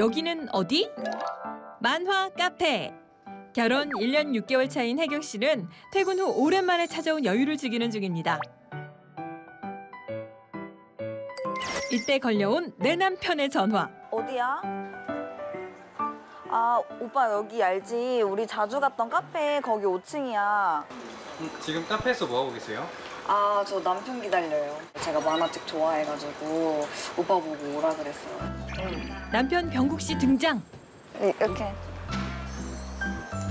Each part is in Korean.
여기는 어디? 만화 카페. 결혼 1년 6개월 차인 혜경 씨는 퇴근 후 오랜만에 찾아온 여유를 즐기는 중입니다. 이때 걸려온 내 남편의 전화. 어디야? 아, 오빠 여기 알지? 우리 자주 갔던 카페 거기 5층이야. 지금 카페에서 뭐 하고 계세요? 아, 저 남편 기다려요. 제가 만화책 좋아해가지고 오빠 보고 오라 그랬어요. 남편 병국 씨 등장. 네, 이렇게.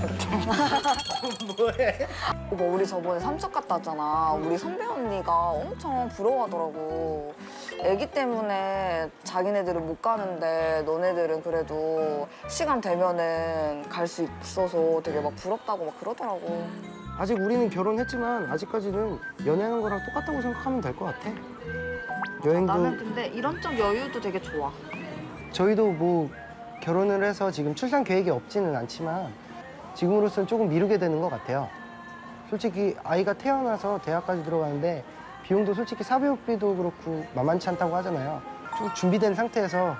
뭐해? 오빠 우리 저번에 삼척 갔다 왔잖아. 우리 선배 언니가 엄청 부러워하더라고. 애기 때문에 자기네들은 못 가는데 너네들은 그래도 시간 되면은 갈 수 있어서 되게 막 부럽다고 막 그러더라고. 아직 우리는 결혼했지만 아직까지는 연애하는 거랑 똑같다고 생각하면 될 것 같아. 여행도 나는 근데 이런 쪽 여유도 되게 좋아. 저희도 뭐 결혼을 해서 지금 출산 계획이 없지는 않지만 지금으로서는 조금 미루게 되는 것 같아요. 솔직히 아이가 태어나서 대학까지 들어가는데 비용도 솔직히 사교육비도 그렇고 만만치 않다고 하잖아요. 좀 준비된 상태에서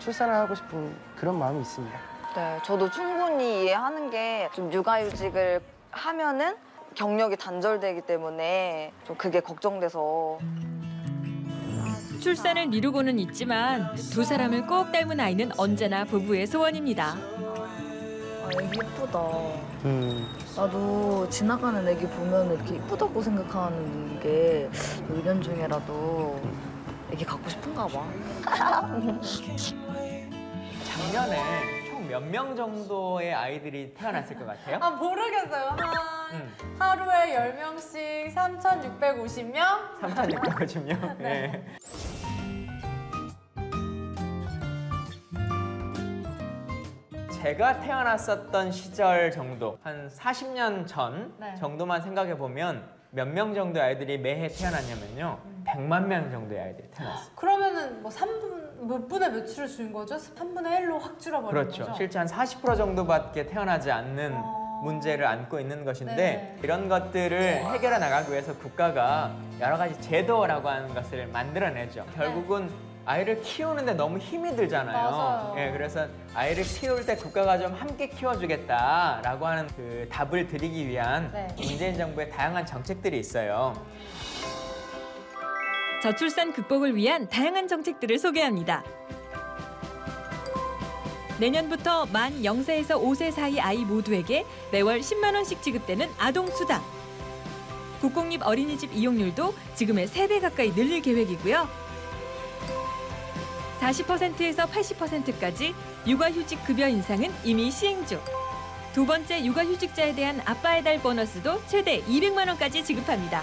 출산을 하고 싶은 그런 마음이 있습니다. 네, 저도 충분히 이해하는 게 좀 육아휴직을 하면은 경력이 단절되기 때문에 좀 그게 걱정돼서 출산을 미루고는 있지만 두 사람을 꼭 닮은 아이는 언제나 부부의 소원입니다. 아, 애기 이쁘다. 음, 나도 지나가는 애기 보면 이렇게 이쁘다고 생각하는 게 의견 중에라도 애기 갖고 싶은가 봐. 작년에 총몇명 정도의 아이들이 태어났을 것 같아요? 아 모르겠어요. 한 음, 하루에 10명씩 3,650명? 3,650명. 네. 제가 태어났었던 시절 정도, 한 40년 전 네. 정도만 생각해 보면 몇 명 정도의 아이들이 매해 태어났냐면요. 100만 명 정도의 아이들이 태어났어요. 그러면은 뭐 3분 몇 분의 몇출을 줄인 거죠? 3분의 1로 확 줄어버린 그렇죠. 거죠? 실제 한 40% 정도밖에 태어나지 않는 어. 문제를 안고 있는 것인데 네. 이런 것들을 해결해 나가기 위해서 국가가 여러 가지 제도라고 하는 것을 만들어내죠. 결국은 아이를 키우는데 너무 힘이 들잖아요. 맞아요. 예, 그래서 아이를 키울 때 국가가 좀 함께 키워주겠다라고 하는 그 답을 드리기 위한 네. 문재인 정부의 다양한 정책들이 있어요. 저출산 극복을 위한 다양한 정책들을 소개합니다. 내년부터 만 0세에서 5세 사이 아이 모두에게 매월 10만 원씩 지급되는 아동 수당. 국공립 어린이집 이용률도 지금의 3배 가까이 늘릴 계획이고요. 40%에서 80%까지 육아휴직 급여 인상은 이미 시행 중. 두 번째 육아휴직자에 대한 아빠의 달 보너스도 최대 200만 원까지 지급합니다.